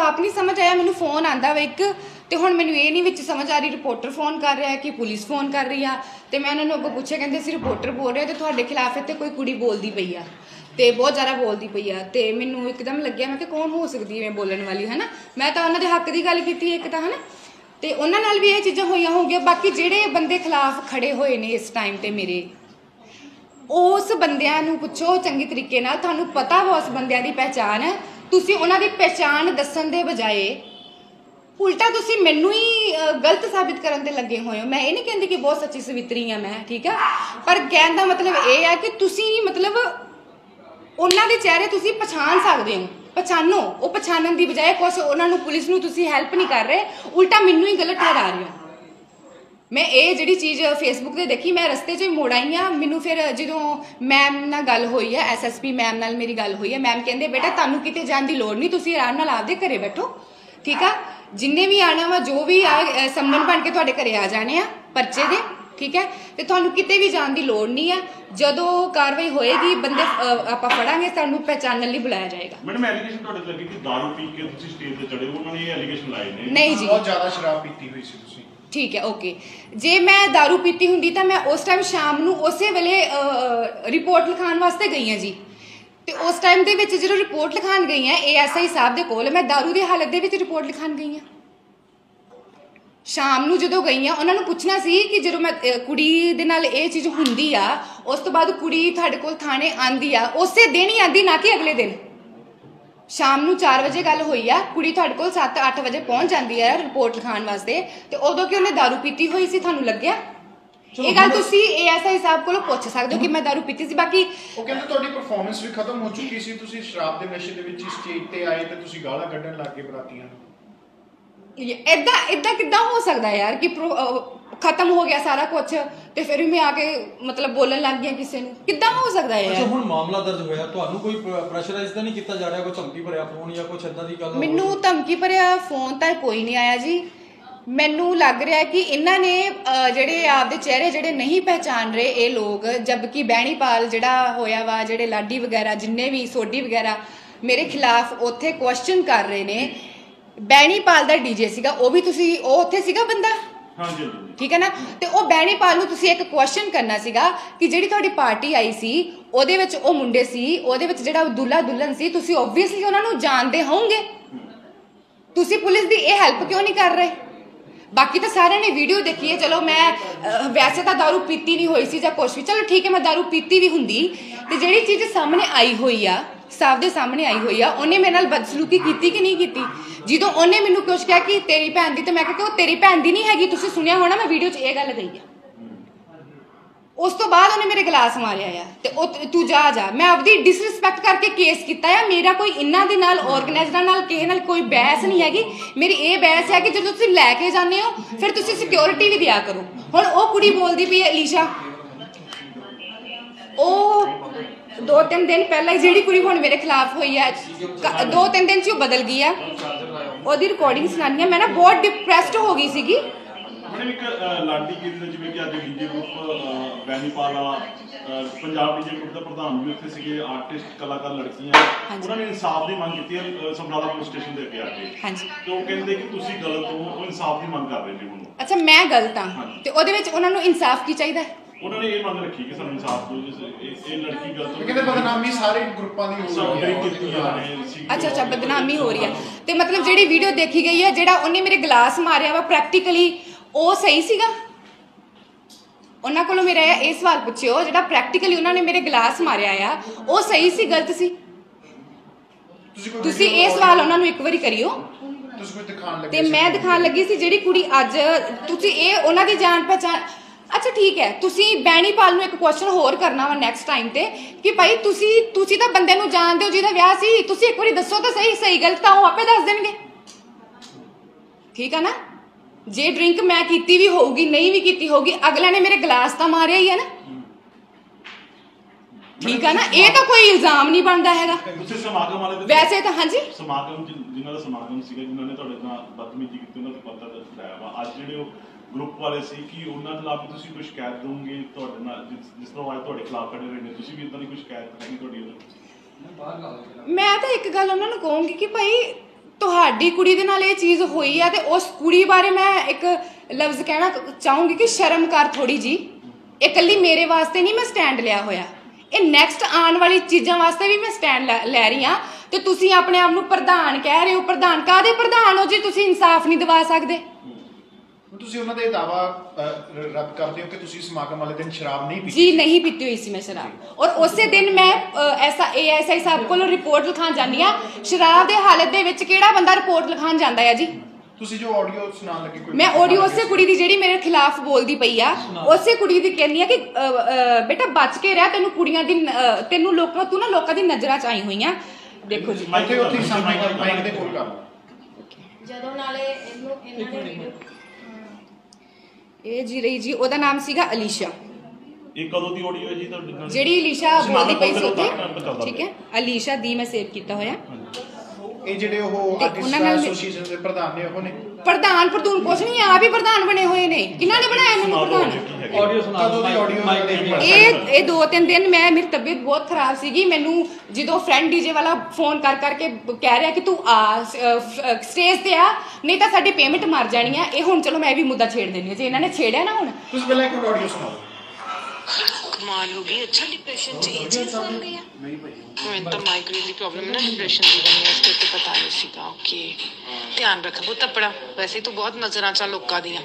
ਆਪ ਨਹੀਂ ਸਮਝ ਆਇਆ, ਮੈਨੂੰ ਫੋਨ ਆਂਦਾ ਵਾ ਇੱਕ, ਤੇ ਹੁਣ ਮੈਨੂੰ ਇਹ ਨਹੀਂ ਵਿੱਚ ਸਮਝ ਆ ਰਹੀ ਰਿਪੋਰਟਰ ਫੋਨ ਕਰ ਰਿਹਾ ਕਿ ਪੁਲਿਸ ਫੋਨ ਕਰ ਰਹੀ ਆ। ਤੇ ਮੈਂ ਉਹਨਾਂ ਨੂੰ ਅੱਗੋਂ ਪੁੱਛਿਆ, ਕਹਿੰਦੇ ਸੀ ਰਿਪੋਰਟਰ ਬੋਲ ਰਿਹਾ ਤੇ ਤੁਹਾਡੇ ਖਿਲਾਫ ਇੱਥੇ ਕੋਈ ਕੁੜੀ ਬੋਲਦੀ ਪਈ ਆ। ਤੇ ਬਹੁਤ ਜ਼ਿਆਦਾ ਬੋਲਦੀ ਪਈ ਆ। ਤੇ ਮੈਨੂੰ ਇੱਕਦਮ ਲੱਗਿਆ, ਮੈਂ ਕਿ ਕੌਣ ਹੋ ਸਕਦੀ ਹੈ ਬੋਲਣ ਵਾਲੀ, ਹਨਾ? ਮੈਂ ਤਾਂ ਉਹਨਾਂ ਦੇ ਹੱਕ ਦੀ ਗੱਲ ਕੀਤੀ ਇੱਕ ਤਾਂ, ਹਨਾ? ਤੇ ਉਹਨਾਂ ਨਾਲ ਵੀ ਇਹ ਚੀਜ਼ਾਂ ਹੋਈਆਂ ਹੋਗੀਆਂ ਬਾਕੀ ਜਿਹੜੇ ਬੰਦੇ ਖਿਲਾਫ ਖੜੇ ਹੋਏ ਨੇ ਇਸ ਟਾਈਮ ਤੇ ਮੇਰੇ, ਉਸ ਬੰਦਿਆਂ ਨੂੰ ਪੁੱਛੋ ਚੰਗੀ ਤਰੀਕੇ ਨਾਲ। ਤੁਹਾਨੂੰ ਪਤਾ ਵਾ ਉਸ ਬੰਦਿਆਂ ਦੀ ਪਹਿਚਾਣ। ਤੁਸੀਂ ਉਹਨਾਂ ਦੀ ਪਹਿਚਾਣ ਦੱਸਣ ਦੇ ਬਜਾਏ ਉਲਟਾ ਤੁਸੀਂ ਮੈਨੂੰ ਹੀ ਅ, ਗਲਤ ਸਾਬਿਤ ਕਰਨ ਤੇ ਲੱਗੇ ਹੋਏ ਹੋ। ਮੈਂ ਇਹ ਨਹੀਂ ਕਹਿੰਦੀ ਕਿ ਬਹੁਤ ਸੱਚੀ ਸਵਿਤਰੀ ਆ ਮੈਂ ਠੀਕ ਆ? ਪਰ ਕਹਿਣ ਦਾ ਮਤਲਬ ਇਹ ਆ ਕਿ ਤੁਸੀਂ ਮਤਲਬ ਉਹਨਾਂ ਦੇ ਚਿਹਰੇ ਤੁਸੀਂ ਪਛਾਣ ਸਕਦੇ ਹੋ। ਪਛਾਣੋ। ਉਹ ਪਛਾਣਨ ਦੀ ਬਜਾਏ ਕੁਛ ਉਹਨਾਂ ਨੂੰ ਪੁਲਿਸ ਨੂੰ ਤੁਸੀਂ ਹੈਲਪ ਨਹੀਂ ਕਰ ਰਹੇ। ਉਲਟਾ ਮੈਨੂੰ ਹੀ ਗਲਤ ਠਹਿਰਾ ਰਹੇ ਹੋ। ਮੈਂ ਇਹ ਜਿਹੜੀ ਚੀਜ਼ ਫੇਸਬੁੱਕ ਤੇ ਦੇਖੀ ਮੈਂ ਰਸਤੇ 'ਚ ਹੀ ਮੋੜ ਆਈ ਆ ਮੈਨੂੰ ਫਿਰ ਜਦੋਂ ਮੈਮ ਨਾਲ ਗੱਲ ਹੋਈ ਹੈ ਐਸਐਸਪੀ ਮੈਮ ਨਾਲ ਮੇਰੀ ਗੱਲ ਹੋਈ ਹੈ ਮੈਮ ਕਹਿੰਦੇ ਬੇਟਾ ਤੁਹਾਨੂੰ ਕਿਤੇ ਜਾਣ ਦੀ ਲੋੜ ਨਹੀਂ ਤੁਸੀਂ ਆਰਾਮ ਨਾਲ ਆਪਦੇ ਘਰੇ ਬੈਠੋ। ਠੀਕ ਆ? ਜਿੰਨੇ ਵੀ ਆਣਾ ਵਾ ਜੋ ਵੀ ਆ ਸੰਬੰਧ ਬਣ ਕੇ ਤੁਹਾਡੇ ਘਰੇ ਆ ਜਾਣੇ ਆ ਪਰਚੇ ਦੇ। ਠੀਕ ਹੈ? ਤੇ ਤੁਹਾਨੂੰ ਕਿਤੇ ਵੀ ਜਾਣ ਦੀ ਲੋੜ ਨਹੀਂ ਆ। ਜਦੋਂ ਕਾਰਵਾਈ ਹੋਏਗੀ ਬੰਦੇ ਆਪਾਂ ਫੜਾਂਗੇ ਤੁਹਾਨੂੰ ਪਹਿਚਾਨਣ ਲਈ ਬੁਲਾਇਆ ਜਾਏਗਾ। ਮੈਡਮ ਐਲੀਗੇਸ਼ਨ ਤੁਹਾਡੇ ਤੇ ਲੱਗੇ ਕਿ ਦਾਰੂ ਪੀ ਕੇ ਤੁਸੀਂ ਸਟੇਜ ਤੇ ਚੜੇ ਹੋ? ਉਹਨਾਂ ਨੇ ਇਹ ਐਲੀਗੇਸ਼ਨ ਲਾਏ ਨੇ। ਨਹੀਂ ਜੀ। ਬਹੁਤ ਜ਼ਿਆਦਾ ਸ਼ਰਾਬ ਪੀਤੀ ਹੋਈ ਸੀ ਤੁਸੀਂ। ਠੀਕ ਹੈ ਓਕੇ ਜੇ ਮੈਂ दारू ਪੀਤੀ ਹੁੰਦੀ ਤਾਂ ਮੈਂ ਉਸ ਟਾਈਮ ਸ਼ਾਮ ਨੂੰ ਉਸੇ ਵੇਲੇ ਰਿਪੋਰਟ ਲਿਖਾਉਣ ਵਾਸਤੇ ਗਈ ਹਾਂ ਜੀ ਤੇ ਉਸ ਟਾਈਮ ਦੇ ਵਿੱਚ ਜਦੋਂ ਰਿਪੋਰਟ ਲਿਖਾਉਣ ਗਈ ਹਾਂ ਏਐਸਆਈ ਸਾਹਿਬ ਦੇ ਕੋਲ ਮੈਂ दारू ਦੀ ਹਾਲਤ ਦੇ ਵਿੱਚ ਰਿਪੋਰਟ ਲਿਖਾਉਣ ਗਈ ਹਾਂ ਸ਼ਾਮ ਨੂੰ ਜਦੋਂ ਗਈ ਆ ਉਹਨਾਂ ਨੂੰ ਪੁੱਛਣਾ ਸੀ ਕਿ ਜਦੋਂ ਮੈਂ ਅਹ, ਕੁੜੀ ਦੇ ਨਾਲ ਇਹ ਚੀਜ਼ ਹੁੰਦੀ ਆ ਉਸ ਤੋਂ ਬਾਅਦ ਕੁੜੀ ਤੁਹਾਡੇ ਕੋਲ ਥਾਣੇ ਆਂਦੀ ਆ ਉਸੇ ਦਿਨ ਹੀ ਆਂਦੀ ਨਾ ਕਿ ਅਗਲੇ ਦਿਨ ਸ਼ਾਮ ਨੂੰ 4 ਵਜੇ ਗੱਲ ਹੋਈ ਆ ਕੁੜੀ ਤੁਹਾਡੇ ਕੋਲ 7-8 ਵਜੇ ਪਹੁੰਚ ਜਾਂਦੀ ਹੈ ਰਿਪੋਰਟ ਲਿਖਾਉਣ ਵਾਸਤੇ ਤੇ ਉਦੋਂ ਕਿ ਉਹਨੇ ਦਾਰੂ ਪੀਤੀ ਹੋਈ ਸੀ ਤੁਹਾਨੂੰ ਲੱਗਿਆ? ਇਹ ਗੱਲ ਤੁਸੀਂ ਏਐਸਆਈ ਸਾਹਿਬ ਕੋਲੋਂ ਪੁੱਛ ਸਕਦੇ ਹੋ ਕਿ ਮੈਂ ਦਾਰੂ ਪੀਤੀ ਸੀ ਬਾਕੀ ਉਹ ਕਹਿੰਦੇ ਤੁਹਾਡੀ ਪਰਫਾਰਮੈਂਸ ਵੀ ਖਤਮ ਹੋ ਚੁੱਕੀ ਸੀ ਤੁਸੀਂ ਸ਼ਰਾਬ ਦੇ ਨਸ਼ੇ ਦੇ ਵਿੱਚ ਸਟੇਜ ਤੇ ਆਏ ਤੇ ਤੁਸੀਂ ਗਾਲਾਂ ਕੱਢਣ ਲੱਗ ਗਏ ਬਰਾਤੀਆਂ ਨੂੰ। ਇਦਾਂ ਇਦਾਂ ਕਿੱਦਾਂ ਹੋ ਸਕਦਾ ਯਾਰ ਕਿ ਖਤਮ ਹੋ ਗਿਆ ਸਾਰਾ ਕੁਝ ਤੇ ਫਿਰ ਵੀ ਮੈਂ ਆ ਕੇ ਮਤਲਬ ਬੋਲਣ ਲੱਗ ਗਿਆ ਕਿਸੇ ਨੂੰ। ਕਿੱਦਾਂ ਹੋ ਸਕਦਾ ਹੈ ਅੱਛਾ ਯਾਰ? ਹੁਣ ਮਾਮਲਾ ਦਰਜ ਹੋਇਆ। ਤੁਹਾਨੂੰ ਕੋਈ ਪ੍ਰੈਸ਼ਰਾਈਜ਼ ਤਾਂ ਨਹੀਂ ਕੀਤਾ ਜਾ ਰਿਹਾ ਕੋਈ ਧਮਕੀ ਭਰਿਆ ਫੋਨ ਜਾਂ ਕੁਝ ਏਦਾਂ ਦੀ ਗੱਲ? ਮੈਨੂੰ ਧਮਕੀ ਭਰਿਆ ਫੋਨ ਤਾਂ ਕੋਈ ਨਹੀਂ ਆਇਆ ਜੀ। ਮੈਨੂੰ ਲੱਗ ਰਿਹਾ ਕਿ ਇਹਨਾਂ ਨੇ ਅਹ, ਜਿਹੜੇ ਆਪਦੇ ਚਿਹਰੇ ਜਿਹੜੇ ਨਹੀਂ ਪਹਿਚਾਨ ਰਹੇ ਇਹ ਲੋਕ ਜਦਕਿ ਬਹਿਣੀਪਾਲ ਜਿਹੜਾ ਹੋਇਆ ਵਾ ਜਿਹੜੇ ਲਾਡੀ ਵਗੈਰਾ ਜਿੰਨੇ ਵੀ ਸੋਢੀ ਵਗੈਰਾ ਮੇਰੇ ਖਿਲਾਫ ਉੱਥੇ ਕੁਐਸਚਨ ਕਰ ਰਹੇ ਨੇ। ਬਹਿਣੀਪਾਲ ਦਾ ਡੀਜੇ ਸੀਗਾ ਉਹ ਵੀ ਤੁਸੀਂ ਉਹ ਉੱਥੇ ਸੀਗਾ ਬੰਦਾ? ਹਾਂਜੀ ਹਾਂਜੀ ਠੀਕ ਹੈ ਨਾ ਤੇ ਉਹ ਬਹਿਣੀਪਾਲ ਨੂੰ ਤੁਸੀਂ ਇੱਕ ਕੁਐਸਚਨ ਕਰਨਾ ਸੀਗਾ ਕਿ ਜਿਹੜੀ ਤੁਹਾਡੀ ਪਾਰਟੀ ਆਈ ਸੀ ਉਹਦੇ ਵਿੱਚ ਉਹ ਮੁੰਡੇ ਸੀ ਉਹਦੇ ਵਿੱਚ ਜਿਹੜਾ ਦੁੱਲਾ ਦੁਲਹਨ ਸੀ ਤੁਸੀਂ ਆਬਵੀਅਸਲੀ ਉਹਨਾਂ ਨੂੰ ਜਾਣਦੇ ਹੋਵੋਗੇ ਤੁਸੀਂ ਪੁਲਿਸ ਦੀ ਇਹ ਹੈਲਪ ਕਿਉਂ ਨਹੀਂ ਕਰ ਰਹੇ ਬਾਕੀ ਤਾਂ ਸਾਰਿਆਂ ਨੇ ਵੀਡੀਓ ਦੇਖੀ ਹੈ ਚਲੋ ਮੈਂ ਅਹ, ਵੈਸੇ ਤਾਂ दारू ਪੀਤੀ ਨਹੀਂ ਹੋਈ ਸੀ ਜਾਂ ਕੁਛ ਵੀ ਚਲੋ ਠੀਕ ਹੈ ਮੈਂ दारू ਪੀਤੀ ਵੀ ਹੁੰਦੀ ਤੇ ਜਿਹੜੀ ਚੀਜ਼ ਸਾਹਮਣੇ ਆਈ ਹੋਈ ਆ ਸਾਫ਼ ਦੇ ਸਾਹਮਣੇ ਆਈ ਹੋਈ ਆ। ਉਹਨੇ ਮੇਰੇ ਨਾਲ ਬਦਸਲੂਕੀ ਕੀਤੀ ਕਿ ਨਹੀਂ ਕੀਤੀ? ਜਦੋਂ ਉਹਨੇ ਮੈਨੂੰ ਕੁਛ ਕਿਹਾ ਕਿ ਤੇਰੀ ਭੈਣ ਦੀ, ਤੇ ਮੈਂ ਕਿਹਾ ਕਿ ਉਹ ਤੇਰੀ ਭੈਣ ਦੀ ਨਹੀਂ ਹੈਗੀ, ਤੁਸੀਂ ਸੁਣਿਆ ਹੋਣਾ, ਮੈਂ ਵੀਡੀਓ 'ਚ ਇਹ ਗੱਲ ਕਹੀ ਆ। ਉਸ ਤੋਂ ਬਾਅਦ ਉਹਨੇ ਮੇਰੇ ਗਲਾਸ ਮਾਰਿਆ ਆ, ਤੇ ਉਹ ਤੂੰ ਜਾ ਜਾ। ਮੈਂ ਆਪਦੀ ਡਿਸਰਿਸਪੈਕਟ ਕਰਕੇ ਕੇਸ ਕੀਤਾ ਆ। ਮੇਰਾ ਕੋਈ ਇਹਨਾਂ ਦੇ ਨਾਲ ਆਰਗੇਨਾਈਜ਼ਰਾਂ ਨਾਲ, ਕਿਸੇ ਨਾਲ ਕੋਈ ਬਹਿਸ ਨਹੀਂ ਹੈਗੀ। ਮੇਰੀ ਇਹ ਬਹਿਸ ਹੈ ਕਿ ਜਦੋਂ ਤੁਸੀਂ ਲੈ ਕੇ ਜਾਂਦੇ ਹੋ, ਫਿਰ ਤੁਸੀਂ ਸਿਕਿਉਰਿਟੀ ਵੀ ਦਿਆ ਕਰੋ। ਹੁਣ ਉਹ ਕੁੜੀ ਬੋਲਦੀ ਪਈ ਹੈ ਅਲੀਸ਼ਾ। ਉਹ ਦੋ ਤਿੰਨ ਦਿਨ ਪਹਿਲਾਂ ਹੀ ਜਿਹੜੀ ਕੁੜੀ ਹੁਣ ਮੇਰੇ ਖਿਲਾਫ ਹੋਈ ਹੈ ਕ- ਦੋ ਤਿੰਨ ਦਿਨ ਚ ਹੀ ਉਹ ਬਦਲ ਗਈ ਆ। ਉਹਦੀ ਰਿਕਾਰਡਿੰਗ ਸੁਣਾਨੀ ਆ। ਮੈਂ ਨਾ ਬਹੁਤ ਡਿਪਰੈਸਡ ਹੋ ਗਈ ਸੀਗੀ। ਮੈਡਮ ਇੱਕ ਅਹ, ਲਾਡੀ ਗਿੱਲ ਦਾ ਜਿਵੇਂ ਕਿ ਅੱਜ ਡੀਜੇ ਗਰੁੱਪ ਬੈਨੀਪਾਲ ਵਾਲਾ ਅਹ, ਪੰਜਾਬ ਡੀਜੇ ਗਰੁੱਪ ਦਾ ਪ੍ਰਧਾਨ ਵੀ ਉੱਥੇ ਸੀਗੇ ਆਰਟਿਸਟ ਕਲਾਕਾਰ ਲੜਕੀਆਂ। ਹਾਂਜੀ। ਉਹਨਾਂ ਨੇ ਇਨਸਾਫ ਦੀ ਮੰਗ ਕੀਤੀ ਹੈ ਅਹ, ਸਮਰਾਲਾ ਪੁਲਿਸ ਸਟੇਸ਼ਨ ਦੇ ਅੱਗੇ ਆ ਕੇ। ਹਾਂਜੀ। ਤੇ ਉਹ ਕਹਿੰਦੇ ਕਿ ਤੁਸੀਂ ਗਲਤ ਹੋ ਉਹ ਇਨਸਾਫ ਦੀ ਮੰਗ ਕਰ ਰਹੇ ਨੇ ਹੁਣ। ਅੱਛਾ ਮੈਂ ਗਲਤ ਹਾਂ। ਤੇ ਉਹਦੇ ਵਿੱਚ ਉਹਨਾਂ ਨੂੰ ਇਨਸਾਫ ਕੀ ਚਾਹੀਦਾ? ਹੈ ਉਹਨਾਂ ਨੇ ਇਹ ਮੰਗ ਰੱਖੀ ਕਿ ਸਾਨੂੰ ਇਨਸਾਫ ਦਿਓ ਜਿਸ ਇਹ ਲੜਕੀ ਗਲਤ ਉਹ ਕਹਿੰਦੇ ਬਦਨਾਮੀ ਸਾਰੇ ਗਰੁੱਪਾਂ ਦੀ ਹੋ ਰਹੀ ਹੈ। ਹੈ ਅੱਛਾ ਅੱਛਾ ਬਦਨਾਮੀ ਹੋ ਰਹੀ ਹੈ। ਤੇ ਮਤਲਬ ਜਿਹੜੀ ਵੀਡੀਓ ਦੇਖੀ ਗਈ ਹੈ ਜਿਹੜਾ ਉਹਨੇ ਮੇਰੇ ਗਲਾਸ ਮਾਰਿਆ ਵਾ ਪ੍ਰੈਕਟੀਕਲੀ ਉਹ ਸਹੀ ਸੀਗਾ? ਉਹਨਾਂ ਕੋਲੋਂ ਮੇਰਾ ਇਹ ਇਹ ਸਵਾਲ ਪੁੱਛਿਓ ਜਿਹੜਾ ਪ੍ਰੈਕਟੀਕਲੀ ਉਹਨਾਂ ਨੇ ਮੇਰੇ ਗਲਾਸ ਮਾਰਿਆ ਆ ਉਹ ਸਹੀ ਸੀ ਗਲਤ ਸੀ? ਤੁਸੀਂ ਕੋਈ ਤੁਸੀਂ video ਇਹ ਸਵਾਲ ਉਹਨਾਂ ਨੂੰ ਇੱਕ ਵਾਰੀ ਕਰਿਓ। ਤੁਸੀਂ ਕੋਈ ਦਿਖਾਣ ਲੱਗੇ ਤੇ? ਮੈਂ ਦਿਖਾਣ ਲੱਗੀ ਸੀ ਜਿਹੜੀ ਕੁੜੀ ਅੱਜ ਤੁਸੀਂ ਇਹ ਉਹਨਾਂ ਦੀ ਜਾਣ ਪਹਿਚਾਣ ਅੱਛਾ, ਠੀਕ ਹੈ। ਤੁਸੀਂ ਬੈਣੀਪਾਲ ਨੂੰ ਇੱਕ ਕੁਐਸਚਨ ਹੋਰ ਕਰਨਾ ਵਾ ਨੈਕਸਟ ਟਾਈਮ ਤੇ, ਕਿ ਭਾਈ ਤੁਸੀਂ ਤੁਸੀਂ ਤਾਂ ਬੰਦੇ ਨੂੰ ਜਾਣਦੇ ਹੋ, ਜਿਹਦਾ ਵਿਆਹ ਸੀ, ਤੁਸੀਂ ਇੱਕ ਵਾਰੀ ਦੱਸੋ ਤਾਂ ਸਹੀ ਸਹੀ ਗਲਤ ਤਾਂ ਉਹ ਆਪੇ ਦੱਸ ਦੇਣਗੇ। ਠੀਕ ਆ ਨਾ? ਜੇ ਡਰਿੰਕ ਮੈਂ ਕੀਤੀ ਵੀ ਹੋਊਗੀ, ਨਹੀਂ ਵੀ ਕੀਤੀ ਹੋਊਗੀ ਅਗਲੇ ਨੇ ਮੇਰੇ ਗਲਾਸ ਤਾਂ ਮਾਰਿਆ ਹੀ ਹੈ ਨਾ। ਠੀਕ ਹੈ ਨਾ? ਇਹ ਤਾਂ ਕੋਈ ਇਲਜ਼ਾਮ ਨਹੀਂ ਬਣਦਾ ਹੈਗਾ। ਤੁਸੀਂ ਸਮਾਗਮ ਵਾਲੇ ਦੇ ਵੈਸੇ ਤਾਂ ਹਾਂਜੀ। ਸਮਾਗਮ ਜਿ- ਜਿਨ੍ਹਾਂ ਦਾ ਸਮਾਗਮ ਸੀਗਾ ਜਿਨ੍ਹਾਂ ਨੇ ਤੁਹਾਡੇ ਨਾਲ ਬਦਤਮੀਜ਼ੀ ਕੀਤੀ ਉਹਨਾਂ ਦਾ ਪਤਾ ਦੱਸਿਆ ਵਾ। ਅੱਜ ਜਿਹੜੇ ਉਹ ਗਰੁੱਪ ਵਾਲੇ ਸੀ ਕਿ ਉਹਨਾਂ ਖਿਲਾਫ ਵੀ ਤੁਸੀਂ ਕੋਈ ਸ਼ਿਕਾਇਤ ਦੋਗੇ ਤੁਹਾਡੇ ਨਾਲ? ਜਿਸ ਜਿਸ ਤਰ੍ਹਾਂ ਅੱਜ ਤੁਹਾਡੇ ਖਿਲਾਫ ਖੜੇ ਰਹੇ ਨੇ ਤੁਸੀਂ ਵੀ ਇਦਾਂ ਦੀ ਕੋਈ ਸ਼ਿਕਾਇਤ ਕਰਾਂਗੇ ਤੁਹਾਡੀ ਉਹਨਾਂ ਮੈਂ ਤਾਂ ਇੱਕ ਗੱਲ ਉਹਨਾਂ ਨੂੰ ਕਹੂੰਗੀ ਕਿ ਭਾਈ ਤੁਹਾਡੀ ਕੁੜੀ ਦੇ ਨਾਲ ਇਹ ਚੀਜ਼ ਹੋਈ ਆ ਤੇ ਉਸ ਕੁੜੀ ਬਾਰੇ ਮੈਂ ਇੱਕ ਲਫ਼ਜ਼ ਕਹਿਣਾ ਚਾਹੂੰਗੀ ਕਿ ਸ਼ਰਮ ਕਰ ਥੋੜੀ ਜੀ। ਇਹ ਇਕੱਲੀ ਮੇਰੇ ਵਾਸਤੇ ਨਹੀਂ ਮੈਂ ਸਟੈਂਡ ਲਿਆ ਹੋਇਆ। ਇਹ ਨੈਕਸਟ ਆਉਣ ਵਾਲੀ ਚੀਜ਼ਾਂ ਵਾਸਤੇ ਵੀ ਮੈਂ ਸਟੈਂਡ ਲੈ ਰਹੀ ਆ ਤੇ ਤੁਸੀਂ ਆਪਣੇ ਆਪ ਨੂੰ ਪ੍ਰਧਾਨ ਕਹਿ ਰਹੇ ਹੋ। ਪ੍ਰਧਾਨ ਕਾਦੇ ਪ੍ਰਧਾਨ ਹੋ ਜੀ ਤੁਸੀਂ ਇਨਸਾਫ ਨਹੀਂ ਦਿਵਾ ਸਕਦੇ? ਤੁਸੀਂ ਉਹਨਾਂ ਦੇ ਦਾਵਾ ਰੱਦ ਕਰਦੇ ਹੋ ਕਿ ਤੁਸੀਂ ਸਮਾਗਮ ਵਾਲੇ ਦਿਨ ਸ਼ਰਾਬ ਨਹੀਂ ਪੀਤੀ ਜੀ ਨਹੀਂ ਪੀਤੀ ਹੋਈ ਸੀ ਮੈਂ ਸ਼ਰਾਬ। ਔਰ ਉਸੇ ਦਿਨ ਮੈਂ ਐਸਾ ਏਐਸਆਈ ਸਾਹਿਬ ਕੋਲ ਰਿਪੋਰਟ ਲਿਖਾਉਣ ਜਾਂਦੀ ਆ ਸ਼ਰਾਬ ਦੇ ਹਾਲਤ ਦੇ ਵਿੱਚ ਕਿਹੜਾ ਬੰਦਾ ਰਿਪੋਰਟ ਲਿਖਾਉਣ ਜਾਂਦਾ ਹੈ ਜੀ? ਤੁਸੀਂ ਜੋ ਆਡੀਓ ਸੁਣਾਉਣ ਲੱਗੇ ਕੋਈ ਮੈਂ ਆਡੀਓ ਉਸੇ ਕੁੜੀ ਦੀ ਜਿਹੜੀ ਮੇਰੇ ਖਿਲਾਫ ਬੋਲਦੀ ਪਈ ਆ ਉਸੇ ਕੁੜੀ ਦੀ ਕਹਿੰਦੀ ਆ ਕਿ ਬੇਟਾ ਬਚ ਕੇ ਰਹਿ ਤੈਨੂੰ ਕੁੜੀਆਂ ਦੀ ਤੈਨੂੰ ਲੋਕਾਂ ਤੂੰ ਨਾ ਲੋਕਾਂ ਦੀ ਨਜ਼ਰਾਂ ਚ ਆਈ ਹੋਈਆਂ। ਦੇਖੋ ਜੀ। ਉੱਥੇ ਮਾਈਕ ਦੇ ਕੋਲ ਕਰ ਜਦੋਂ ਨਾਲੇ ਇਹਨੂੰ ਇਹਨਾਂ ਨੇ ਵੀਡੀਓ ਇਹ ਜੀ ਰਹੀ ਜੀ ਉਹਦਾ ਨਾਮ ਸੀਗਾ ਅਲੀਸ਼ਾ। ਇਹ ਕਦੋਂ ਦੀ ਆਡੀਓ ਹੈ ਜੀ ਤੁਹਾਡੇ ਨਾਲ? ਜਿਹੜੀ ਅਲੀਸ਼ਾ ਬੋਲਦੀ ਪਈ ਸੀ ਉੱਥੇ। ਠੀਕ ਹੈ। ਅਲੀਸ਼ਾ ਦੀ ਮੈਂ ਸੇਵ ਕੀਤਾ ਹੋਇਆ। ਇਹ ਜਿਹੜੇ ਉਹ ਆਰਟਿਸਟ ਐਸੋਸੀਏਸ਼ਨ ਦੇ ਪ੍ਰਧਾਨ ਨੇ ਉਹ ਨੇ ਪ੍ਰਧਾਨ ਪ੍ਰਧੂਨ ਕੁਛ ਨਹੀਂ ਆਪ ਹੀ ਪ੍ਰਧਾਨ ਬਣੇ ਹੋਏ ਨੇ। ਕਿਹਨਾਂ ਨੇ ਬਣਾਇਆ ਮੈਨੂੰ ਪ੍ਰਧਾਨ। ਆਡੀਓ ਸੁਣਾ ਕਦੋਂ ਦੀ ਇਹ ਇਹ ਦੋ ਤਿੰਨ ਦਿਨ ਮੈਂ ਮੇਰੀ ਤਬੀਅਤ ਬਹੁਤ ਖਰਾਬ ਸੀਗੀ। ਮੈਨੂੰ ਜਦੋਂ ਫਰੈਂਡ ਡੀਜੇ ਵਾਲਾ ਫੋਨ ਕਰ ਕਰਕੇ ਕਹਿ ਰਿਹਾ ਕਿ ਤੂੰ ਆ ਸਟੇਜ ਤੇ ਆ ਨਹੀਂ ਤਾਂ ਸਾਡੀ ਪੇਮੈਂਟ ਮਰ ਜਾਣੀ ਆ। ਇਹ ਹੁਣ ਚਲੋ ਮੈਂ ਵੀ ਮੁੱਦਾ ਛੇੜ ਦੇਣੀ ਆ ਜੇ ਇਹਨਾਂ ਨੇ ਛੇੜਿਆ ਨਾ ਹੁਣ। ਤੁਸੀਂ ਪਹਿਲਾਂ ਇੱਕ ਆਡੀਓ ਸੁਣਾਓ। ਕਮਾਲ ਹੋ ਗਈ ਅੱਛਾ ਡਿਪਰੈਸ਼ਨ ਚ ਇਹ ਚੀਜ਼ ਬਣ ਗਈ ਆ। ਮੈਨੂੰ ਤਾਂ ਮਾਈਗ੍ਰੇਨ ਦੀ ਪ੍ਰੋਬਲਮ ਹੈ ਨਾ ਡਿਪਰੈਸ਼ਨ ਦੀ ਬਣੀ ਹੈ ਇਸ ਕਰਕੇ ਪਤਾ ਨਹੀਂ ਸੀਗਾ ਓਕੇ ਧਿਆਨ ਰੱਖ ਬਹੁਤ ਆਪਣਾ ਵੈਸੇ ਤੂੰ ਬਹੁਤ ਨਜ਼ਰਾਂ ਚ ਲੋਕਾਂ ਦੀਆਂ।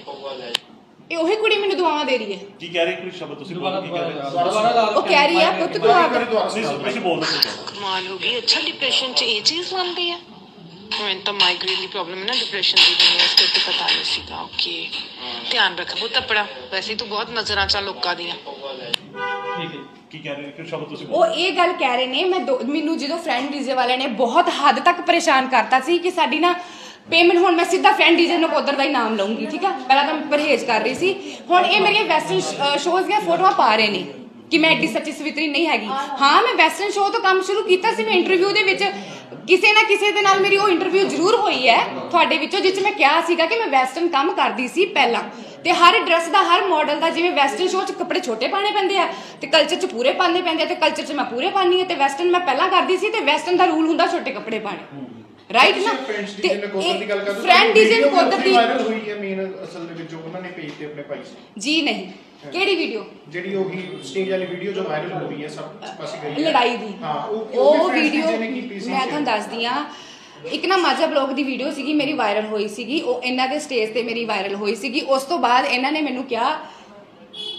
ਇਹ ਉਹੀ ਕੁੜੀ ਮੈਨੂੰ ਦੁਆਵਾਂ ਦੇ ਰਹੀ ਹੈ। ਕੀ ਕਹਿ ਰਹੇ ਕੋਈ ਸ਼ਬਦ ਤੁਸੀਂ ਬੋਲੋ ਕੀ ਕਹਿ ਰਹੇ ਦੁਬਾਰਾ ਲਾ ਉਹ ਕਹਿ ਰਹੀ ਆ ਪੁੱਤ ਤੂੰ ਇੱਕ ਆ ਨਹੀਂ ਤੁਸੀਂ ਬੋਲਦੇ ਸੀ ਕਮਾਲ ਹੋ ਗਈ ਅੱਛਾ ਡਿਪਰੈਸ਼ਨ ਚ ਇਹ ਚੀਜ਼ ਬਣ ਗਈ ਆ ਮੈਨੂੰ ਤਾਂ ਮਾਈਗ੍ਰੇਨ ਦੀ ਪ੍ਰੋਬਲਮ ਹੈ ਨਾ ਡਿਪਰੈਸ਼ਨ ਦੀ ਬਣੀ ਹੈ ਇਸ ਕਰਕੇ ਪਤਾ ਨਹੀਂ ਸੀਗਾ ਓਕੇ ਧਿਆਨ ਰੱਖ ਬਹੁਤ ਆਪਣਾ ਵੈਸੇ ਤੂੰ ਬਹੁਤ ਨਜ਼ਰਾਂ ਚ ਲੋਕਾਂ ਦੀਆਂ। ਠੀਕ ਹੈ ਕੀ ਕਹਿ ਰਹੇ ਕੋਈ ਸ਼ਬਦ ਤੁਸੀਂ ਉਹ ਇਹ ਗੱਲ ਕਹਿ ਰਹੇ ਨੇ ਮੈਂ ਦੋ- ਮੈਨੂੰ ਜਦੋਂ ਫਰੈਂਡ ਡੀਜੇ ਵਾਲਿਆਂ ਨੇ ਬਹੁਤ ਹੱਦ ਤੱਕ ਪਰੇਸ਼ਾਨ ਕਰਤਾ ਸੀ ਕਿ ਸਾਡੀ ਨਾ ਪੇਮੈਂਟ ਹੁਣ ਮੈਂ ਸਿੱਧਾ ਫਰੈਂਡ ਡੀਜੇ ਨੂੰ ਕੋਦਰ ਦਾ ਹੀ ਨਾਮ ਲਵਾਂਗੀ ਠੀਕ ਆ? ਪਹਿਲਾਂ ਤਾਂ ਮੈਂ ਪਰਹੇਜ਼ ਕਰ ਰਹੀ ਸੀ। ਹੁਣ ਇਹ ਮੇਰੀਆਂ ਵੈਸਟਰਨ ਸ਼ੋਜ਼ ਦੀਆਂ ਫੋਟੋਆਂ ਪਾ ਰਹੇ ਨੇ ਕਿ ਮੈਂ ਐਡੀ ਸੱਚੀ ਸਵਿਤਰੀ ਨਹੀਂ ਹੈਗੀ। ਹਾਂ ਮੈਂ ਵੈਸਟਰਨ ਸ਼ੋਅ ਤੋਂ ਕੰਮ ਸ਼ੁਰੂ ਕੀਤਾ ਸੀ ਮੈਂ ਇੰਟਰਵਿਊ ਦੇ ਵਿੱਚ ਕਿਸੇ ਨਾ ਕਿਸੇ ਦੇ ਨਾਲ ਮੇਰੀ ਉਹ ਇੰਟਰਵਿਊ ਜ਼ਰੂਰ ਹੋਈ ਹੈ ਤੁਹਾਡੇ ਵਿੱਚੋਂ ਜਿਸ 'ਚ ਮੈਂ ਕਿਹਾ ਸੀਗਾ ਕਿ ਮੈਂ ਵੈਸਟਰਨ ਕੰਮ ਕਰਦੀ ਸੀ ਪਹਿਲਾਂ। ਤੇ ਹਰ ਡਰੈਸ ਦਾ ਹਰ ਮਾਡਲ ਦਾ ਜਿਵੇਂ ਵੈਸਟਰਨ ਸ਼ੋਅ 'ਚ ਕੱਪੜੇ ਛੋਟੇ ਪਾਣੇ ਪੈਂਦੇ ਆ ਤੇ ਕਲਚਰ 'ਚ ਪੂਰੇ ਪਾਣੇ ਪੈਂਦੇ ਆ ਤੇ ਕਲਚਰ 'ਚ ਮੈਂ ਪੂਰੇ ਪਾਣੀ ਆ ਤੇ ਵੈਸਟਰਨ ਮੈਂ ਪਹਿਲਾਂ ਕਰਦੀ ਸੀ ਤੇ ਵੈਸਟਰਨ ਦਾ ਰੂਲ ਹੁੰਦਾ ਛੋਟੇ ਕੱਪੜੇ ਪਾਣੇ ਰਾਈਟ ਨਾ? ਕਰਦੇ ਫਰੈਂਡ ਡੀਜ਼ਨ ਕੋਦਰ ਦੀ ਵਾਇਰਲ ਹੋਈ ਹੈ ਮੇਨ ਅਸਲ ਦੇ ਵਿੱਚ ਜੋ ਉਹਨਾਂ ਨੇ ਪੇਜ ਤੇ ਆਪਣੇ ਪਾਈ ਸੀ। ਜੀ ਨਹੀਂ। ਕਿਹੜੀ ਵੀਡੀਓ ਜਿਹੜੀ ਉਹੀ ਸਟੇਜ ਵਾਲੀ ਵੀਡੀਓ ਜੋ ਵਾਇਰਲ ਹੋ ਰਹੀ ਹੈ ਸਭ ਪਾਸੇ ਗਈ ਲੜਾਈ ਦੀ। ਹਾਂ ਉਹ ਵੀਡੀਓ ਮੈਂ ਤੁਹਾਨੂੰ ਦੱਸਦੀ ਆ ਇੱਕ ਨਾ ਮਾਝਾ ਬਲੌਗ ਦੀ ਵੀਡੀਓ ਸੀਗੀ, ਮੇਰੀ ਵਾਇਰਲ ਹੋਈ ਸੀਗੀ, ਉਹ ਇਹਨਾਂ ਦੇ ਸਟੇਜ ਤੇ ਮੇਰੀ ਵਾਇਰਲ ਹੋਈ ਸੀਗੀ। ਉਸ ਤੋਂ ਬਾਅਦ ਇਹਨਾਂ ਨੇ ਮੈਨੂੰ ਕਿਹਾ,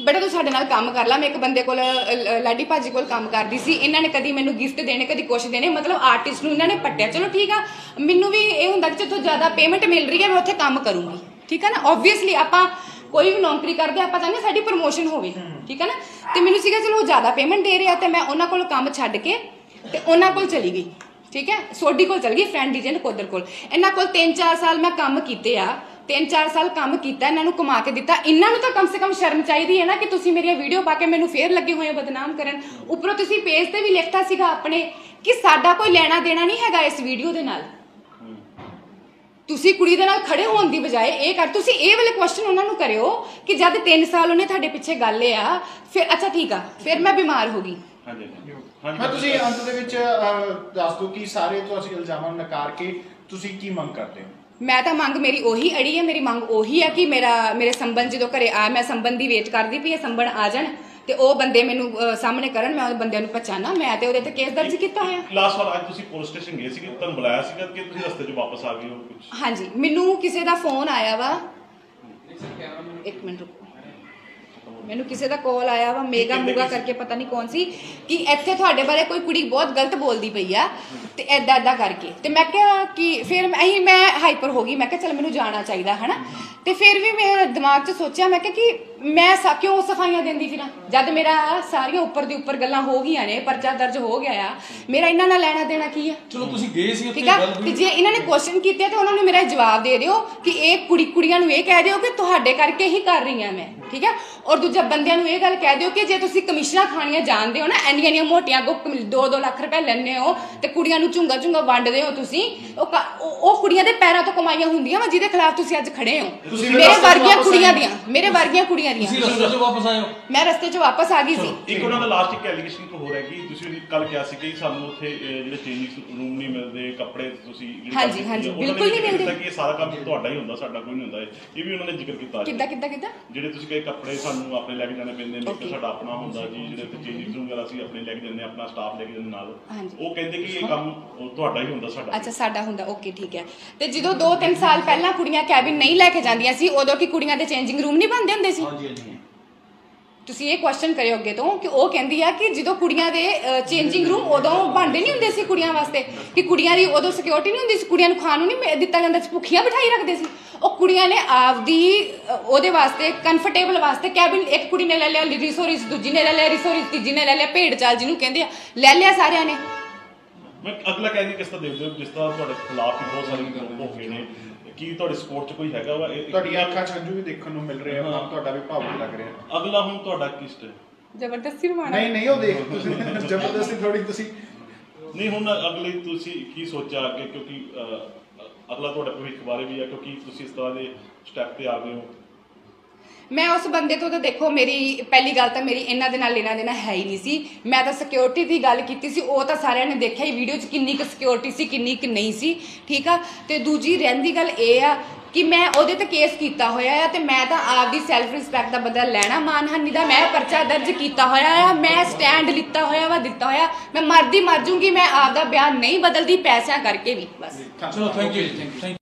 ਬੇਟਾ, ਤੂੰ ਸਾਡੇ ਨਾਲ ਕੰਮ ਕਰ ਲੈ, ਮੈਂ ਇੱਕ ਬੰਦੇ ਕੋਲ ਲ- ਲਾਡੀ ਭਾਜੀ ਕੋਲ ਕੰਮ ਕਰਦੀ ਸੀ। ਇਹਨਾਂ ਨੇ ਕਦੀ ਮੈਨੂੰ ਗਿਫਟ ਦੇਣੇ, ਕਦੀ ਕੁਛ ਦੇਣੇ, ਮਤਲਬ ਆਰਟਿਸਟ ਨੂੰ ਇਹਨਾਂ ਨੇ ਪੱਟਿਆ। ਚਲੋ ਠੀਕ ਆ, ਮੈਨੂੰ ਵੀ ਇਹ ਹੁੰਦਾ ਕਿ ਜਿੱਥੋਂ ਜ਼ਿਆਦਾ ਪੇਮੈਂਟ ਮਿਲ ਰਹੀ ਹੈ, ਮੈਂ ਉੱਥੇ ਕੰਮ ਕਰੂੰਗੀ। ਠੀਕ ਹੈ ਨਾ? ਆਬਵੀਅਸਲੀ ਆਪਾਂ ਕੋਈ ਵੀ ਨੌਕਰੀ ਕਰਦੇ ਆਪਾਂ ਚਾਹੁੰਦੇ ਸਾਡੀ ਪ੍ਰਮੋਸ਼ਨ ਹੋਵੇ। ਠੀਕ ਹੈ ਨਾ? ਤੇ ਮੈਨੂੰ ਸੀਗਾ, ਚਲੋ ਉਹ ਜ਼ਿਆਦਾ ਪੇਮੈਂਟ ਦੇ ਰਿਹਾ ਤੇ ਮੈਂ ਉਹਨਾਂ ਕੋਲ ਕੰਮ ਛੱਡ ਕੇ ਤੇ ਉਹਨਾਂ ਕੋਲ ਚਲੀ ਗਈ। ਠੀਕ ਹੈ? ਸੋਡੀ ਕੋਲ ਚਲ ਗਈ ਫਰੈਂਡ ਡੀਜਨ ਕੋਦਰ ਕੋਲ। ਇਹਨਾਂ ਕੋਲ 3-4 ਸਾਲ ਮੈਂ ਕੰਮ ਕੀਤੇ ਆ। 3-4 ਸਾਲ ਕੰਮ ਕੀਤਾ, ਇਹਨਾਂ ਨੂੰ ਕਮਾ ਕੇ ਦਿੱਤਾ। ਇਹਨਾਂ ਨੂੰ ਤਾਂ ਕਮ ਸੇ ਕਮ ਸ਼ਰਮ ਚਾਹੀਦੀ ਹੈ ਨਾ ਕਿ ਤੁਸੀਂ ਮੇਰੀਆਂ ਵੀਡੀਓ ਪਾ ਕੇ ਮੈਨੂੰ ਫੇਰ ਲੱਗੇ ਹੋਏ ਬਦਨਾਮ ਕਰਨ। ਉੱਪਰੋਂ ਤੁਸੀਂ ਪੇਜ ਤੇ ਵੀ ਲਿਖਤਾ ਸੀਗਾ ਆਪਣੇ ਕਿ ਸਾਡਾ ਕੋਈ ਲੈਣਾ ਦੇਣਾ ਨਹੀਂ ਹੈਗਾ ਇਸ ਵੀਡੀਓ ਦੇ ਨਾਲ। ਤੁਸੀਂ ਕੁੜੀ ਦੇ ਨਾਲ ਖੜੇ ਹੋਣ ਦੀ ਬਜਾਏ ਇਹ ਕਰ, ਤੁਸੀਂ ਇਹ ਵਾਲੇ ਕੁਐਸਚਨ ਉਹਨਾਂ ਨੂੰ ਕਰਿਓ ਕਿ ਜਦ 3 ਸਾਲ ਉਹਨੇ ਤੁਹਾਡੇ ਪਿੱਛੇ ਗੱਲ ਆ ਫਿਰ ਅੱਛਾ ਠੀਕ ਆ, ਫਿਰ ਮੈਂ ਬਿਮਾਰ ਹੋ ਗਈ। ਹਾਂਜੀ ਹਾਂਜੀ। ਮੈਂ ਹਾਂਜੀ। ਤੁਸੀਂ ਅੰਤ ਦੇ ਵਿੱਚ ਅਹ, ਦੱਸ ਦਿਓ ਕਿ ਸਾਰੇ ਤੁਸੀਂ ਇਲਜ਼ਾਮਾਂ ਨੂੰ ਨਕਾਰ ਕੇ ਤੁਸੀਂ ਕੀ ਮੰਗ ਕਰਦੇ ਹੋ? ਮੈਂ ਤਾਂ ਮੰਗ ਮੇਰੀ ਉਹੀ ਅੜੀ ਹੈ ਮੇਰੀ ਮੰਗ ਉਹੀ ਹੈ ਕਿ ਮੇਰਾ ਮੇਰੇ ਸੰਬੰਧ ਜਦੋਂ ਘਰੇ ਆ ਮੈਂ ਸੰਬੰਧ ਦੀ ਵੇਟ ਕਰਦੀ ਪਈ ਹੈ ਸੰਬੰਧ ਆ ਜਾਣ ਤੇ ਉਹ ਬੰਦੇ ਮੈਨੂੰ ਅਹ, ਸਾਹਮਣੇ ਕਰਨ ਮੈਂ ਉਹ ਬੰਦਿਆਂ ਨੂੰ ਪਛਾਣਾ ਮੈਂ ਤੇ ਉਹਦੇ ਤੇ ਕੇਸ ਦਰਜ ਕੀਤਾ ਹੋਇਆ। ਲਾਸਟ ਵਾਰ ਅੱਜ ਤੁਸੀਂ ਪੁਲਿਸ ਸਟੇਸ਼ਨ ਗਏ ਸੀਗੇ ਤੁਹਾਨੂੰ ਬੁਲਾਇਆ ਸੀਗਾ ਕਿ ਤੁਸੀਂ ਰਸਤੇ 'ਚ ਵਾਪਸ ਆ ਗਏ ਹੋ ਕੁਝ ਹਾਂਜੀ ਮੈਨੂੰ ਕਿਸੇ ਦਾ ਫੋਨ ਆਇਆ ਵਾ। ਇੱਕ ਮਿੰਟ ਰੁਕੋ। ਮੈਨੂੰ ਕਿਸੇ ਦਾ ਕਾਲ ਆਇਆ ਵਾ ਮੇਗਾ ਮੂਗਾ? ਕਰਕੇ ਪਤਾ ਨਹੀਂ ਕੌਣ ਸੀ ਕਿ ਇੱਥੇ ਤੁਹਾਡੇ ਬਾਰੇ ਕੋਈ ਕੁੜੀ ਬਹੁਤ ਗਲਤ ਬੋਲਦੀ ਪਈ ਆ ਤੇ ਐਦਾਂ ਐਦਾਂ ਕਰਕੇ ਤੇ ਮੈਂ ਕਿਹਾ ਕਿ ਫਿਰ ਅਹੀਂ ਮੈਂ ਹਾਈਪਰ ਹੋ ਗਈ ਮੈਂ ਕਿਹਾ ਚਲ ਮੈਨੂੰ ਜਾਣਾ ਚਾਹੀਦਾ ਹਨਾ ਤੇ ਫਿਰ ਵੀ ਮੇਰੇ ਦਿਮਾਗ 'ਚ ਸੋਚਿਆ ਮੈਂ ਕਿਹਾ ਕਿ ਮੈਂ ਸਾ ਕਿਉਂ ਸਫਾਈਆਂ ਦਿੰਦੀ ਫਿਰਾਂ? ਜਦ ਮੇਰਾ ਸਾਰੀਆਂ ਉੱਪਰ ਦੀ ਉੱਪਰ ਗੱਲਾਂ ਹੋ ਗਈਆਂ ਨੇ ਪਰਚਾ ਦਰਜ ਹੋ ਗਿਆ ਆ ਮੇਰਾ ਇਹਨਾਂ ਨਾਲ ਲੈਣਾ ਦੇਣਾ ਕੀ ਆ? ਚਲੋ ਤੁਸੀਂ ਗਏ ਸੀ ਉੱਥੇ ਠੀਕ ਆ? ਗੱਲ ਤੇ ਹੋਈ ਜੇ ਇਹਨਾਂ ਨੇ ਕੁਐਸਚਨ ਕੀਤੇ ਤੇ ਉਹਨਾਂ ਨੂੰ ਮੇਰਾ ਜਵਾਬ ਦੇ ਦਿਓ ਕਿ ਇਹ ਕੁੜੀ ਕੁੜੀਆਂ ਨੂੰ ਇਹ ਕਹਿ ਦਿਓ ਕਿ ਤੁਹਾਡੇ ਕਰਕੇ ਹੀ ਕਰ ਰਹੀ ਮੈਂ ਠੀਕ ਹੈ ਔਰ ਦੂਜਾ ਬੰਦਿਆਂ ਨੂੰ ਇਹ ਗੱਲ ਕਹਿ ਦਿਓ ਕਿ ਜੇ ਤੁਸੀਂ ਕਮਿਸ਼ਨਾਂ ਖਾਣੀਆਂ ਜਾਣਦੇ ਹੋ ਨਾ ਇੰਨੀਆਂ ਇੰਨੀਆਂ ਮੋਟੀਆਂ ਕੋ 2-2 ਲੱਖ ਰੁਪਏ ਲੈਣੇ ਹੋ ਤੇ ਕੁੜੀਆਂ ਨੂੰ ਝੁੰਗਾ ਝੁੰਗਾ ਵੰਡਦੇ ਹੋ ਤੁਸੀਂ ਉਹ ਕ- ਉਹ ਉਹ ਕੁੜੀਆਂ ਦੇ ਪੈਰਾਂ ਤੋਂ ਕਮਾਈਆਂ ਹੁੰਦੀਆਂ ਵਾ ਜਿਹਦੇ ਖਿਲਾਫ ਤੁਸੀਂ ਅੱਜ ਖੜੇ ਹੋ। ਤੁਸੀਂ ਮੇਰੇ ਵਰਗੀਆਂ ਵਾਪਸ ਕੁੜੀਆਂ ਆਏ। ਦੀਆਂ ਮੇਰੇ ਵਰਗੀਆਂ ਕੁੜੀਆਂ ਤੁਸੀਂ ਦੀਆਂ ਰਸਤੇ 'ਚ ਵਾਪਸ ਆਏ ਹੋ? ਮੈਂ ਰਸਤੇ 'ਚ ਵਾਪਸ ਆ ਗਈ ਸੀ। ਇੱਕ ਉਹਨਾਂ ਦਾ ਲਾਸਟ ਇੱਕ ਐਲੀਗੇਸ਼ਨ ਇੱਕ ਹੋਰ ਹੈ ਕਿ ਤੁਸੀਂ ਕੱਲ ਕਿਹਾ ਸੀ ਕਿ ਸਾਨੂੰ ਉੱਥੇ ਅਹ, ਜਿਹੜੇ ਚੇਂਜਿੰਗ ਰੂਮ ਨਹੀਂ ਮਿਲਦੇ ਕੱਪੜੇ ਤੁਸੀਂ ਜਿਹੜੀ ਗੱਲ ਹਾਂਜੀ, ਕੀਤੀ ਹਾਂਜੀ, ਹੈ, ਉਹਨਾਂ ਨੇ ਬਿਲਕੁਲ ਨਹੀਂ ਕੀਤਾ ਮਿਲਦੇ। ਕਿ ਇਹ ਸਾਰਾ ਕੰਮ ਤੁਹਾਡਾ ਹੀ ਹੁੰਦਾ ਸਾਡਾ ਕੋਈ ਨਹੀਂ ਹੁੰਦਾ। ਇਹ ਇਹ ਵੀ ਉਹਨਾਂ ਨੇ ਜ਼ਿਕਰ ਕੀਤਾ ਅੱਜ। ਕਿੱਦਾਂ ਕਿੱਦਾਂ ਕਿੱਦਾਂ? ਜਿਹੜੇ ਤੁਸੀਂ ਕਹੇ ਕੱਪੜੇ ਸਾਨੂੰ ਆਪਣੇ ਲੈ ਕੇ ਜਾਣੇ ਪੈਂਦੇ ਨੇ Okay. ਸਾਡਾ ਆਪਣਾ ਹੁੰਦਾ ਜੀ ਜਿਹੜੇ ਤੇ ਚੇਂਜਿੰਗ ਰੂਮ ਵਗੈਰਾ ਅਸੀਂ ਆਪਣੇ ਲੈ ਕੇ ਜਾਂਦੇ ਹਾਂ, ਆਪਣਾ ਸਟਾਫ ਲੈ ਕੇ ਜਾਂਦੇ ਨਾਲ। ਹਾਂਜੀ। ਉਹ ਕਹਿੰਦੇ ਕਿ ਇਹ ਕੰਮ ਉਹ ਤੁਹਾਡਾ ਹੀ ਹੁੰਦਾ ਸਾਡਾ। ਅੱਛਾ ਸਾਡਾ ਹੁੰਦਾ ਓਕੇ ਠੀਕ ਹੈ। ਤੇ ਜਦੋਂ 2-3 ਸਾਲ ਪਹਿਲਾਂ ਕੁੜੀਆਂ ਕੈਬਿਨ ਨਹੀਂ ਲੈ ਕੇ ਜਾਂਦੀਆਂ ਸੀ ਉਦੋਂ ਕੀ ਕੁੜੀਆਂ ਦੇ ਚੇਂਜਿੰਗ ਰੂਮ ਨਹੀਂ ਬਣਦੇ ਹੁੰਦੇ ਸੀ? ਹਾਂਜੀ ਹਾਂਜੀ ਤੁਸੀਂ ਇਹ ਕੁਐਸਚਨ ਕਰਿਓ ਅੱਗੇ ਤੋਂ ਕਿ ਉਹ ਕਹਿੰਦੀ ਆ ਕਿ ਜਦੋਂ ਕੁੜੀਆਂ ਦੇ ਚੇਂਜਿੰਗ ਰੂਮ ਉਦੋਂ ਬਣਦੇ ਨਹੀਂ ਹੁੰਦੇ ਸੀ ਕੁੜੀਆਂ ਵਾਸਤੇ ਕਿ ਕੁੜੀਆਂ ਦੀ ਉਦੋਂ ਸਿਕਿਉਰਿਟੀ ਨਹੀਂ ਹੁੰਦੀ ਸੀ ਕੁੜੀਆਂ ਨੂੰ ਖਾਣ ਨੂੰ ਨਹੀਂ ਦਿੱਤਾ ਜਾਂਦਾ ਸੀ ਭੁੱਖੀਆਂ ਬਿਠਾਈ ਰੱਖਦੇ ਸੀ। ਉਹ ਕੁੜੀਆਂ ਨੇ ਆਪਦੀ ਉਹਦੇ ਵਾਸਤੇ ਕੰਫਰਟੇਬਲ ਵਾਸਤੇ ਕੈਬਿਨ ਇੱਕ ਕੁੜੀ ਨੇ ਲੈ ਲਿਆ ਰਿਸੋਰਿਸ ਦੂਜੀ ਨੇ ਲੈ ਲਿਆ ਰਿਸੋਰਿਸ ਤੀਜੀ ਨੇ ਲੈ ਲਿਆ ਭੇਡ ਚਾਲ ਜਿਹਨੂੰ ਕਹਿੰਦੇ ਆ ਲੈ ਲਿਆ ਸਾਰਿਆਂ ਨੇ। ਮੈਂ ਅਗਲਾ ਕਹਿੰਦੀ ਕਿਸ ਤਰ੍ਹਾਂ ਦੇਖਦੇ ਹੋ ਜਿਸ ਤਰ੍ਹਾਂ ਤੁਹਾਡੇ ਖਿਲਾਫ ਵੀ ਬਹੁਤ ਸਾਰੇ ਗਰੁੱਪ ਹੋ ਗਏ ਨੇ। ਕੀ ਤੁਹਾਡੇ ਸਪੋਰਟ 'ਚ ਕੋਈ ਹੈਗਾ ਵਾ? ਇਹ- ਤੁਹਾਡੀਆਂ ਅੱਖਾਂ 'ਚ ਹੰਝੂ ਵੀ ਦੇਖਣ ਨੂੰ ਮਿਲ ਰਹੇ ਆ ਹਾਂ। ਤੁਹਾਡਾ ਵੀ ਭਾਵੁਕ ਲੱਗ ਰਿਹਾ। ਅਗਲਾ ਹੁਣ ਤੁਹਾਡਾ ਕੀ ਸਟੈਪ ਜ਼ਬਰਦਸਤੀ ਰਵਾਨਾ ਨਹੀਂ ਨਹੀਂ ਉਹ ਦੇਖ ਤੁਸੀਂ ਜ਼ਬਰਦਸਤੀ ਥੋੜੀ ਤੁਸੀਂ ਨਹੀਂ ਹੁਣ ਅਗਲੇ ਤੁਸੀਂ ਕੀ ਸੋਚਿਆ ਅੱਗੇ? ਕਿਉਂਕਿ ਅਹ, ਅਗਲਾ ਤੁਹਾਡਾ ਭਵਿੱਖ ਬਾਰੇ ਵੀ ਹੈ ਕਿਉਂਕਿ ਤੁਸੀਂ ਇਸ ਤਰ੍ਹਾਂ ਦੇ ਸਟੈਪ ਤੇ ਆ ਗਏ ਹੋ। ਮੈਂ ਉਸ ਬੰਦੇ ਤੋਂ ਤਾਂ ਦੇਖੋ, ਮੇਰੀ ਪਹਿਲੀ ਗੱਲ ਤਾਂ ਮੇਰੀ ਇਹਨਾਂ ਦੇ ਨਾਲ ਲੈਣਾ ਦੇਣਾ ਹੈ ਹੀ ਨਹੀਂ ਸੀ। ਮੈਂ ਤਾਂ ਸਿਕਿਉਰਿਟੀ ਦੀ ਗੱਲ ਕੀਤੀ ਸੀ, ਉਹ ਤਾਂ ਸਾਰਿਆਂ ਨੇ ਦੇਖਿਆ ਹੀ ਵੀਡੀਓ 'ਚ ਕਿੰਨੀ ਕੁ ਸਿਕਿਉਰਿਟੀ ਸੀ, ਕਿੰਨੀ ਕੁ ਨਹੀਂ ਸੀ, ਠੀਕ ਆ? ਤੇ ਦੂਜੀ ਰਹਿੰਦੀ ਗੱਲ ਇਹ ਆ ਕਿ ਮੈਂ ਉਹਦੇ ਤੇ ਕੇਸ ਕੀਤਾ ਹੋਇਆ ਆ ਤੇ ਮੈਂ ਤਾਂ ਆਪਦੀ ਸੈਲਫ ਰਿਸਪੈਕਟ ਦਾ ਬਦਲਾ ਲੈਣਾ ਮਾਨਹਾਨੀ ਦਾ ਮੈਂ ਪਰਚਾ ਦਰਜ ਕੀਤਾ ਹੋਇਆ ਆ, ਮੈਂ ਸਟੈਂਡ ਲਿੱਤਾ ਹੋਇਆ ਵਾ, ਦਿੱਤਾ ਹੋਇਆ। ਮੈਂ ਮਰਦੀ ਮਰ ਜੂੰਗੀ, ਮੈਂ ਆਪਦਾ ਬਿਆਨ ਨਹੀਂ ਬਦਲਦੀ, ਪੈਸਿਆਂ ਕਰਕੇ ਵੀ, ਬਸ। ਚਲੋ ਥੈਂਕ ਯੂ ਥੈਂਕ ਯੂ